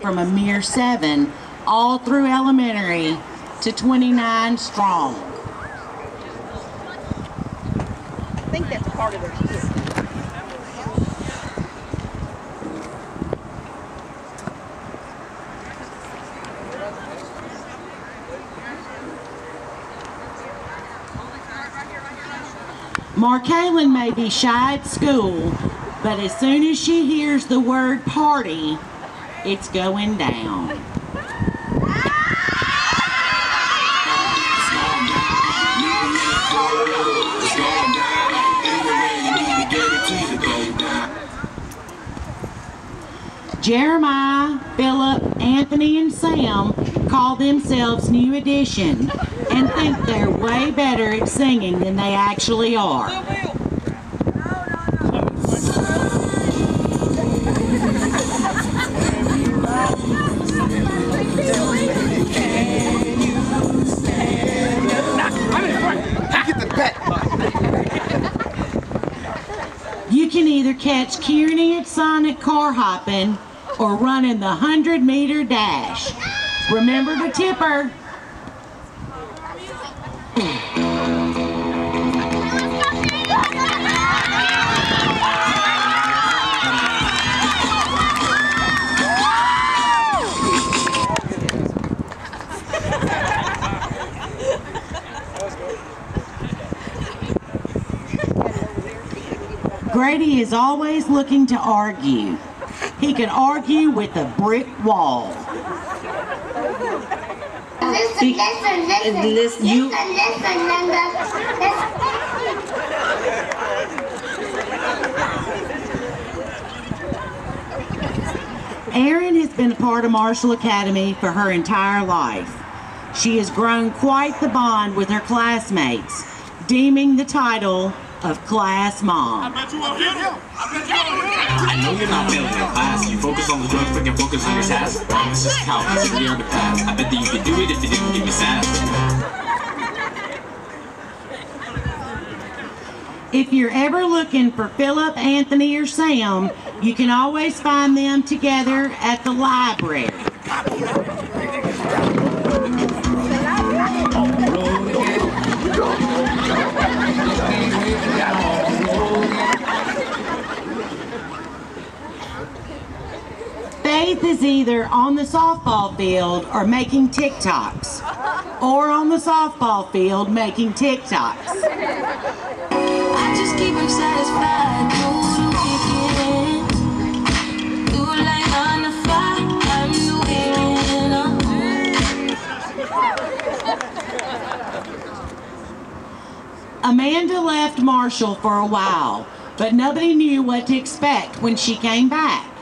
from a mere seven all through elementary to 29 strong. I think that's part of their history. Markaylin may be shy at school, but as soon as she hears the word party, it's going down. Jeremiah, Philip, Anthony, and Sam call themselves New Edition and think they're way better at singing than they actually are. Kearney at Sonic car hopping or running the 100 meter dash. Remember to tip her. Grady is always looking to argue. He can argue with a brick wall. Listen, Be- listen, listen. listen, you- Listen, listen, Linda. Listen. Erin has been a part of Marshall Academy for her entire life. She has grown quite the bond with her classmates, deeming the title of class mom. I know you're not failing in class. You focus on the drugs, but can focus on your task. Promises count, simply on the path. I bet that you could do it if you didn't give me sass. If you're ever looking for Philip, Anthony, or Sam, you can always find them together at the library. Faith is either on the softball field or making TikToks, or on the softball field making TikToks. I just keep him satisfied through the weekend. Do like nine to five, I'm the weekend. Uh. Amanda left Marshall for a while, but nobody knew what to expect when she came back.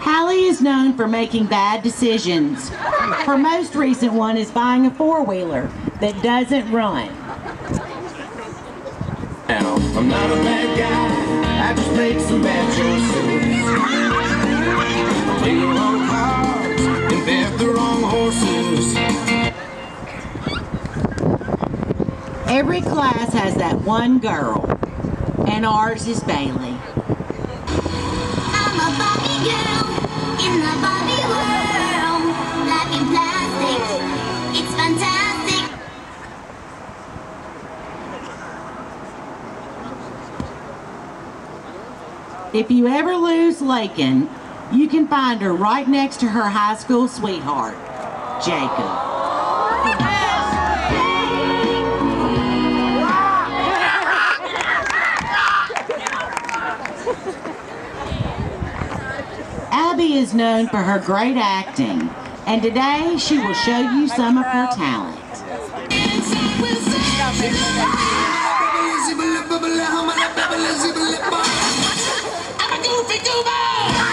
Hallie is known for making bad decisions. Her most recent one is buying a four-wheeler that doesn't run. I'm not a bad guy, I just made some bad choices. Bet the wrong horses. Every class has that one girl, and ours is Bailey. I'm a Barbie girl in the Barbie world. Life in plastic, it's fantastic. If you ever lose Lakin, you can find her right next to her high school sweetheart, Jacob. Abby is known for her great acting, and today she will show you some of her talent. I'm a goofy goober.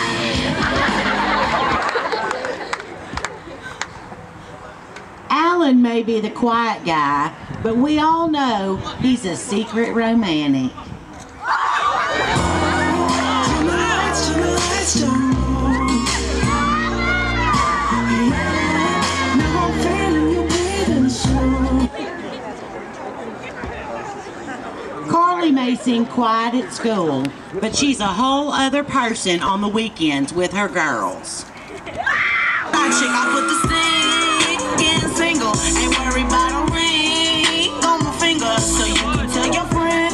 Dylan may be the quiet guy, but we all know he's a secret romantic. Carly may seem quiet at school, but she's a whole other person on the weekends with her girls. Actually, I put the Ain't worried about a ring on my finger. So you can tell your friend.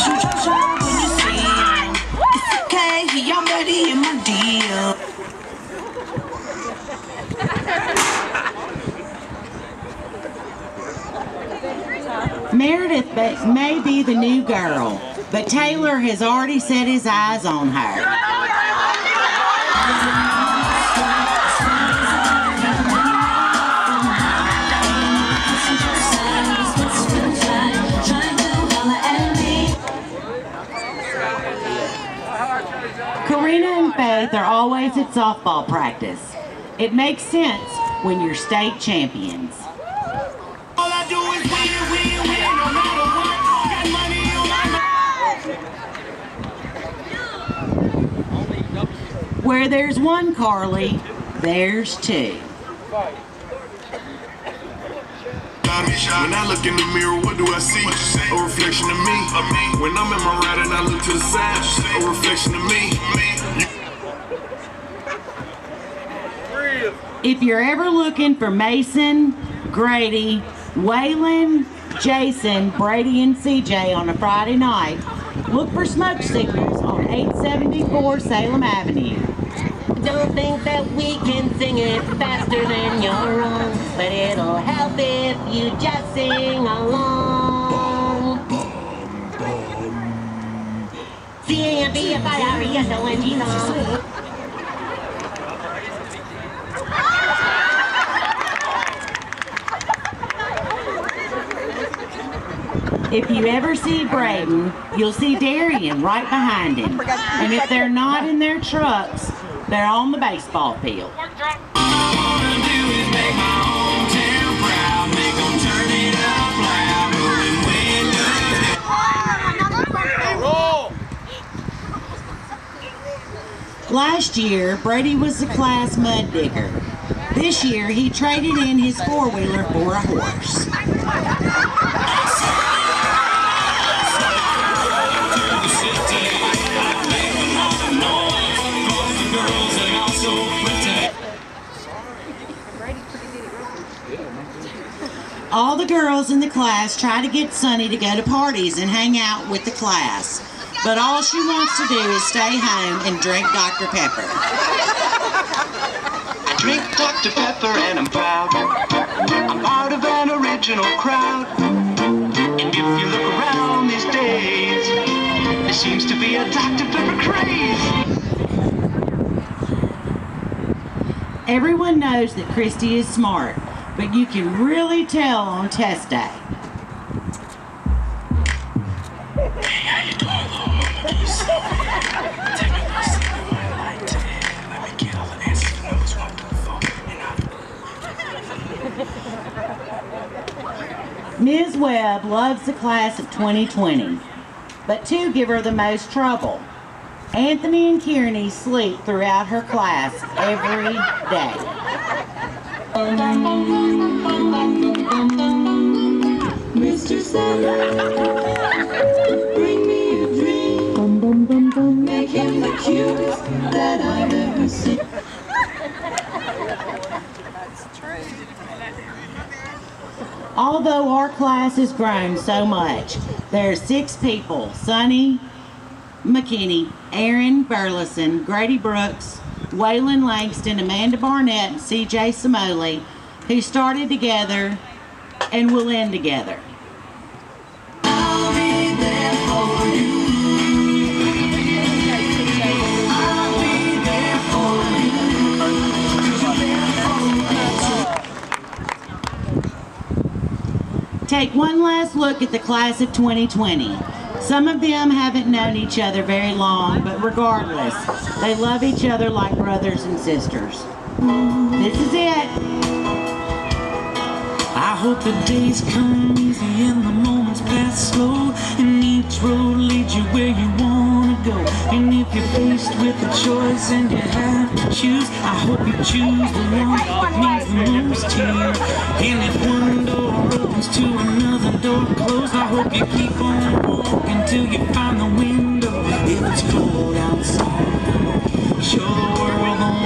Shoot your shot when you see him. It's okay, he already in my deal. Meredith may be the new girl, but Taylor has already set his eyes on her. And Faith are always at softball practice. It makes sense when you're state champions. Where there's one Carly, there's two. When I look in the mirror, what do I see? A reflection of me. When I'm in my ride and I look to the side, a reflection of me. If you're ever looking for Mason, Grady, Waylon, Jason, Brady, and CJ on a Friday night, look for smoke signals on 874 Salem Avenue. Don't think that we can sing it faster than your own, but it'll help if you just sing along. C-A-M-B-F-I-R-E-S-O-N-G song. If you ever see Braden, you'll see Darian right behind him. And if they're not in their trucks, they're on the baseball field. Last year, Brady was the class mud digger. This year, he traded in his four wheeler for a horse. All the girls in the class try to get Sunny to go to parties and hang out with the class. But all she wants to do is stay home and drink Dr. Pepper. I drink Dr. Pepper and I'm proud. I'm part of an original crowd. And if you look around these days, there seems to be a Dr. Pepper craze. Everyone knows that Christy is smart, but you can really tell on test day. Ms. Webb loves the class of 2020, but two give her the most trouble. Anthony and Kearney sleep throughout her class every day. Mr. Bring me a dream. Make him the cutest I've ever seen. Although our class has grown so much, there are six people, Sunny McKinney, Erin Burleson, Grady Brooks, Waylon Langston, Amanda Barnett, CJ Samoli, who started together and will end together. Take one last look at the class of 2020. Some of them haven't known each other very long, but regardless, they love each other like brothers and sisters. This is it. I hope the days come easy and the moments pass slow And each road leads you where you wanna go And if you're faced with a choice and you have to choose I hope you choose the one that means the almost here. And if one door opens to another door closed, I hope you keep on till you find the window. If it's cold outside, show the world